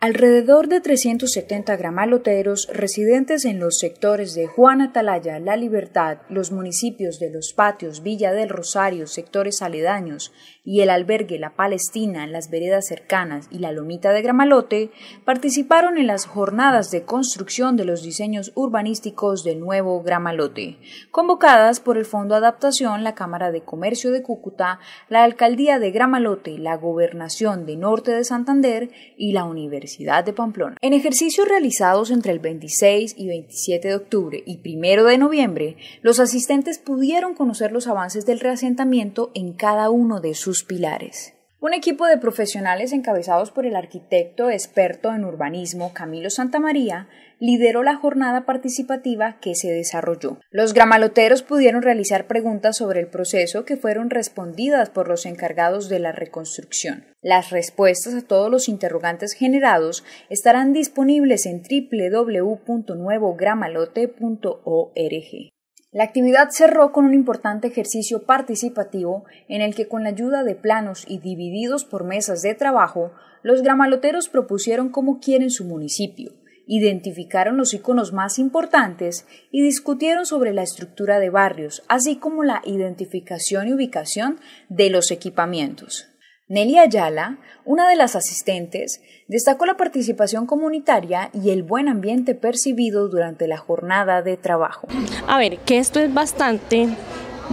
Alrededor de 370 gramaloteros residentes en los sectores de Juan Atalaya, La Libertad, los municipios de Los Patios, Villa del Rosario, sectores aledaños y el albergue La Palestina las veredas cercanas y la lomita de Gramalote participaron en las jornadas de construcción de los diseños urbanísticos del nuevo Gramalote, convocadas por el Fondo Adaptación, la Cámara de Comercio de Cúcuta, la Alcaldía de Gramalote, la Gobernación de Norte de Santander y la Universidad de Pamplona. En ejercicios realizados entre el 26 y 27 de octubre y 1 de noviembre, los asistentes pudieron conocer los avances del reasentamiento en cada uno de sus pilares. Un equipo de profesionales encabezados por el arquitecto experto en urbanismo Camilo Santamaría lideró la jornada participativa que se desarrolló. Los gramaloteros pudieron realizar preguntas sobre el proceso que fueron respondidas por los encargados de la reconstrucción. Las respuestas a todos los interrogantes generados estarán disponibles en www.nuevogramalote.org. La actividad cerró con un importante ejercicio participativo en el que con la ayuda de planos y divididos por mesas de trabajo, los gramaloteros propusieron cómo quieren su municipio, identificaron los iconos más importantes y discutieron sobre la estructura de barrios, así como la identificación y ubicación de los equipamientos. Nelly Ayala, una de las asistentes, destacó la participación comunitaria y el buen ambiente percibido durante la jornada de trabajo. A ver, que esto es bastante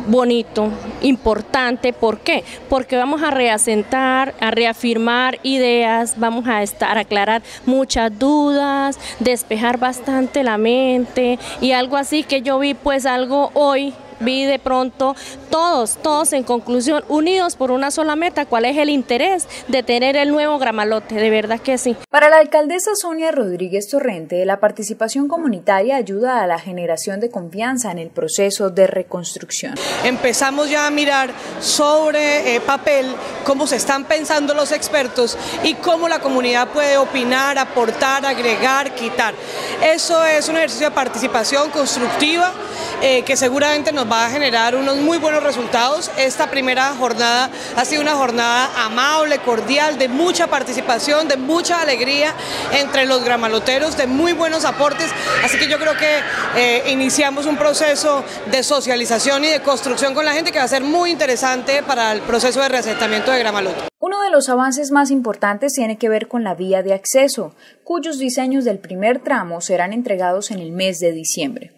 bonito, importante. ¿Por qué? Porque vamos a reasentar, a reafirmar ideas, vamos a estar aclarar muchas dudas, despejar bastante la mente y algo así que yo vi pues algo hoy vi de pronto todos, todos en conclusión, unidos por una sola meta, cuál es el interés de tener el nuevo gramalote, de verdad que sí. Para la alcaldesa Sonia Rodríguez Torrente, la participación comunitaria ayuda a la generación de confianza en el proceso de reconstrucción. Empezamos ya a mirar sobre eh, papel cómo se están pensando los expertos y cómo la comunidad puede opinar, aportar, agregar, quitar. Eso es un ejercicio de participación constructiva eh, que seguramente nos va a generar unos muy buenos resultados. Esta primera jornada ha sido una jornada amable, cordial, de mucha participación, de mucha alegría entre los gramaloteros, de muy buenos aportes, así que yo creo que eh, iniciamos un proceso de socialización y de construcción con la gente que va a ser muy interesante para el proceso de reasentamiento de Gramalote. Uno de los avances más importantes tiene que ver con la vía de acceso, cuyos diseños del primer tramo serán entregados en el mes de diciembre.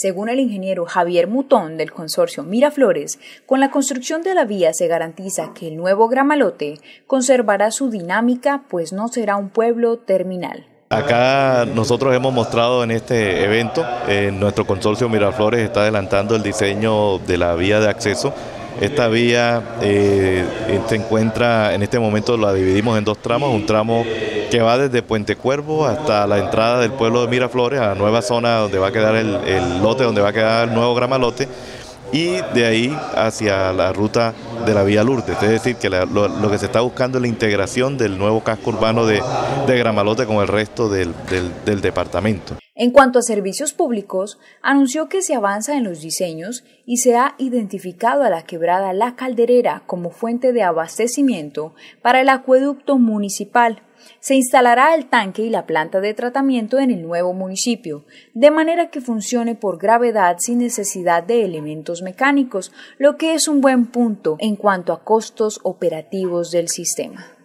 Según el ingeniero Javier Mutón del consorcio Miraflores, con la construcción de la vía se garantiza que el nuevo Gramalote conservará su dinámica, pues no será un pueblo terminal. Acá nosotros hemos mostrado en este evento, en nuestro consorcio Miraflores está adelantando el diseño de la vía de acceso esta vía eh, se encuentra, en este momento la dividimos en dos tramos, un tramo que va desde Puente Cuervo hasta la entrada del pueblo de Miraflores, a la nueva zona donde va a quedar el, lote, donde va a quedar el nuevo gramalote, y de ahí hacia la ruta de la Vía Lourdes. Es decir, que lo, que se está buscando es la integración del nuevo casco urbano de, Gramalote con el resto del departamento. En cuanto a servicios públicos, anunció que se avanza en los diseños y se ha identificado a la quebrada La Calderera como fuente de abastecimiento para el acueducto municipal se instalará el tanque y la planta de tratamiento en el nuevo municipio, de manera que funcione por gravedad sin necesidad de elementos mecánicos, lo que es un buen punto en cuanto a costos operativos del sistema.